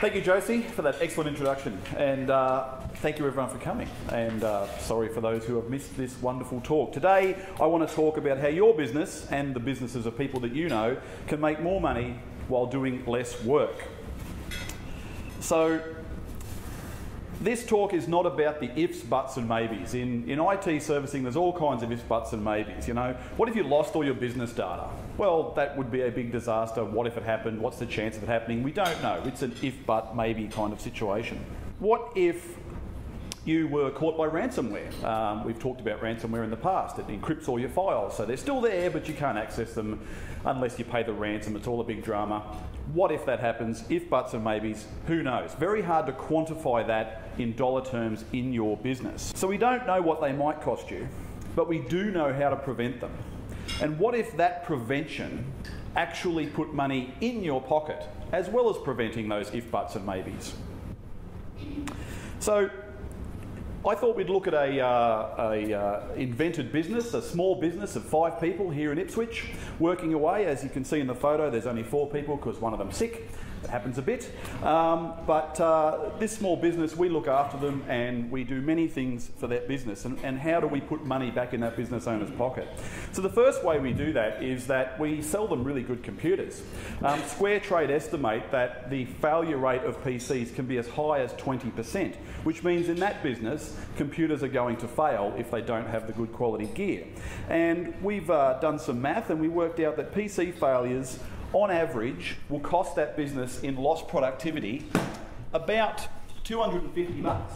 Thank you, Josie, for that excellent introduction. And uh, thank you, everyone, for coming. And uh, sorry for those who have missed this wonderful talk. Today, I want to talk about how your business and the businesses of people that you know can make more money while doing less work. So, this talk is not about the ifs, buts, and maybes. In, in IT servicing, there's all kinds of ifs, buts, and maybes. You know, what if you lost all your business data? Well, that would be a big disaster. What if it happened? What's the chance of it happening? We don't know. It's an if, but, maybe kind of situation. What if you were caught by ransomware. Um, we've talked about ransomware in the past. It encrypts all your files, so they're still there, but you can't access them unless you pay the ransom. It's all a big drama. What if that happens? If buts and maybes, who knows? Very hard to quantify that in dollar terms in your business. So we don't know what they might cost you, but we do know how to prevent them. And what if that prevention actually put money in your pocket as well as preventing those if buts and maybes? So I thought we'd look at a, uh, a uh, invented business, a small business of five people here in Ipswich, working away. As you can see in the photo, there's only four people because one of them's sick. It happens a bit. Um, but uh, this small business, we look after them and we do many things for that business. And, and how do we put money back in that business owner's pocket? So, the first way we do that is that we sell them really good computers. Um, Square Trade estimate that the failure rate of PCs can be as high as 20%, which means in that business, computers are going to fail if they don't have the good quality gear. And we've uh, done some math and we worked out that PC failures on average, will cost that business in lost productivity about 250 bucks.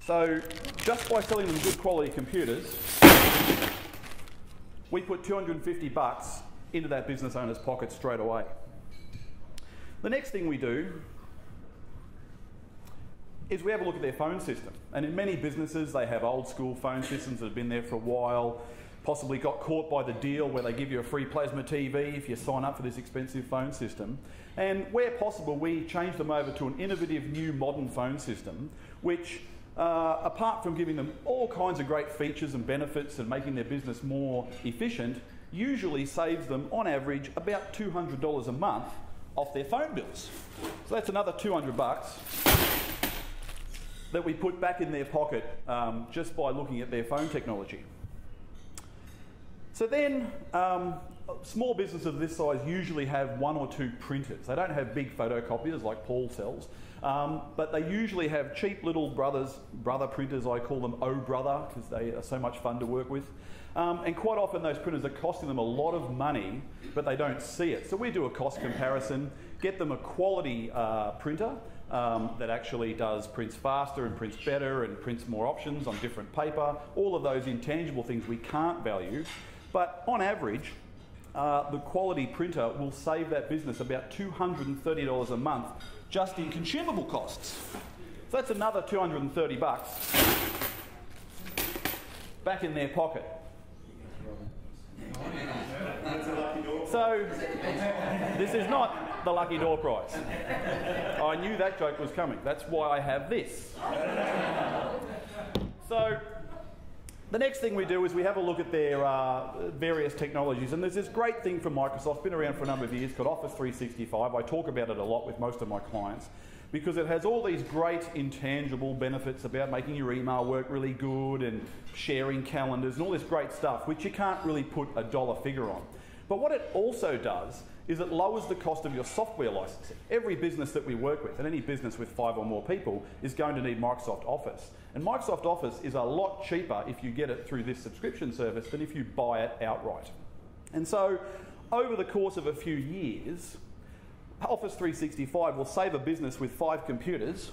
So, just by selling them good quality computers, we put 250 bucks into that business owner's pocket straight away. The next thing we do is we have a look at their phone system. And in many businesses, they have old school phone systems that have been there for a while possibly got caught by the deal where they give you a free plasma TV if you sign up for this expensive phone system. And where possible, we change them over to an innovative new modern phone system, which, uh, apart from giving them all kinds of great features and benefits and making their business more efficient, usually saves them, on average, about $200 a month off their phone bills. So that's another 200 bucks that we put back in their pocket um, just by looking at their phone technology. So then, um, small businesses of this size usually have one or two printers. They don't have big photocopiers like Paul sells, um, but they usually have cheap little brothers, brother printers. I call them O Brother because they are so much fun to work with. Um, and quite often those printers are costing them a lot of money, but they don't see it. So we do a cost comparison, get them a quality uh, printer. Um, that actually does prints faster and prints better and prints more options on different paper, all of those intangible things we can't value. But on average, uh, the quality printer will save that business about $230 a month just in consumable costs. So that's another 230 bucks back in their pocket. So this is not the lucky door prize. I knew that joke was coming. That's why I have this. So the next thing we do is we have a look at their uh, various technologies, and there's this great thing from Microsoft, been around for a number of years, called Office 365. I talk about it a lot with most of my clients because it has all these great intangible benefits about making your email work really good and sharing calendars and all this great stuff, which you can't really put a dollar figure on. But what it also does is it lowers the cost of your software licensing. Every business that we work with, and any business with five or more people, is going to need Microsoft Office. And Microsoft Office is a lot cheaper if you get it through this subscription service than if you buy it outright. And so, over the course of a few years, Office 365 will save a business with five computers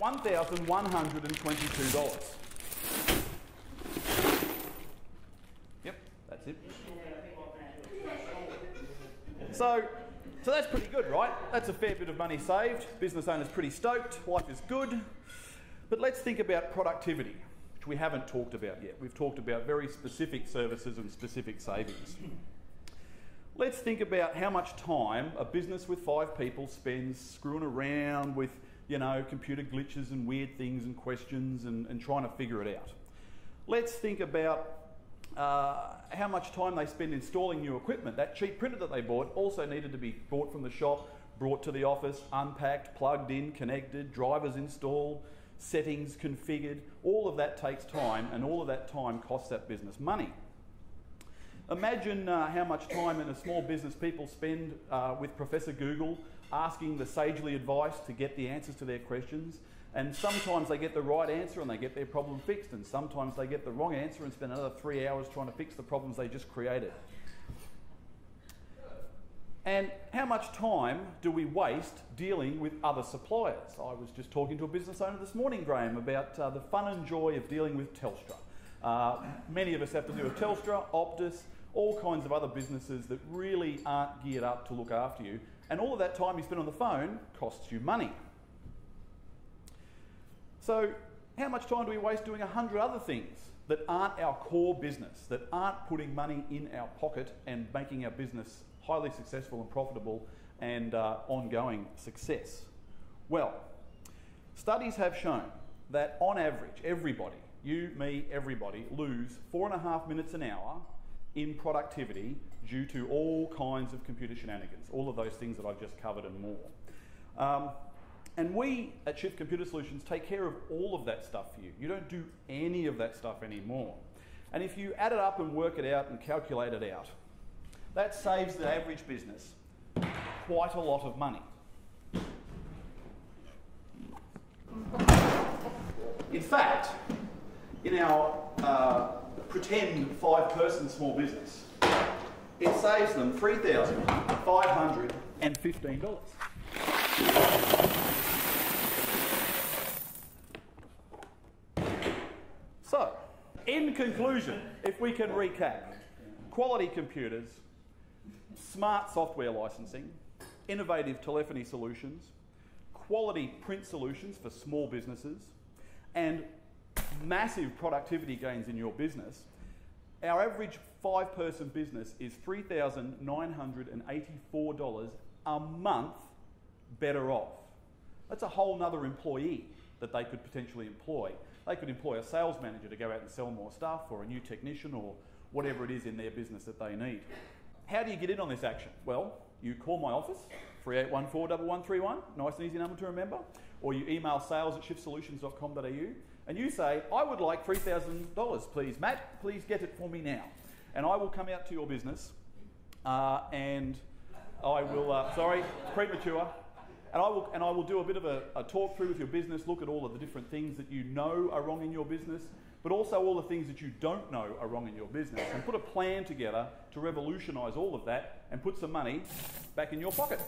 $1,122. So, so that's pretty good, right? That's a fair bit of money saved. Business owner's pretty stoked. Life is good. But let's think about productivity, which we haven't talked about yet. We've talked about very specific services and specific savings. Let's think about how much time a business with five people spends screwing around with, you know, computer glitches and weird things and questions and, and trying to figure it out. Let's think about uh, how much time they spend installing new equipment. That cheap printer that they bought also needed to be bought from the shop, brought to the office, unpacked, plugged in, connected, drivers installed, settings configured. All of that takes time, and all of that time costs that business money. Imagine uh, how much time in a small business people spend uh, with Professor Google asking the sagely advice to get the answers to their questions. And sometimes they get the right answer and they get their problem fixed, and sometimes they get the wrong answer and spend another three hours trying to fix the problems they just created. And how much time do we waste dealing with other suppliers? I was just talking to a business owner this morning, Graham, about uh, the fun and joy of dealing with Telstra. Uh, many of us have to deal with Telstra, Optus, all kinds of other businesses that really aren't geared up to look after you. And all of that time you spend on the phone costs you money. So, how much time do we waste doing a hundred other things that aren't our core business, that aren't putting money in our pocket and making our business highly successful and profitable and uh, ongoing success? Well, studies have shown that on average, everybody, you, me, everybody, lose four and a half minutes an hour in productivity due to all kinds of computer shenanigans, all of those things that I've just covered and more. Um, and we at Shift Computer Solutions take care of all of that stuff for you. You don't do any of that stuff anymore. And if you add it up and work it out and calculate it out, that saves the average business quite a lot of money. In fact, in our uh, pretend five person small business, it saves them $3,515. So, in conclusion, if we can recap, quality computers, smart software licensing, innovative telephony solutions, quality print solutions for small businesses, and massive productivity gains in your business, our average five person business is $3,984 a month better off. That's a whole nother employee that they could potentially employ. They could employ a sales manager to go out and sell more stuff or a new technician or whatever it is in their business that they need. How do you get in on this action? Well, you call my office, 3814 nice and easy number to remember, or you email sales at shiftsolutions.com.au and you say, I would like $3,000, please. Matt, please get it for me now. And I will come out to your business uh, and I will, uh, sorry, premature. And I will, and I will do a bit of a, a talk through with your business, look at all of the different things that you know are wrong in your business, but also all the things that you don't know are wrong in your business, and put a plan together to revolutionise all of that and put some money back in your pocket.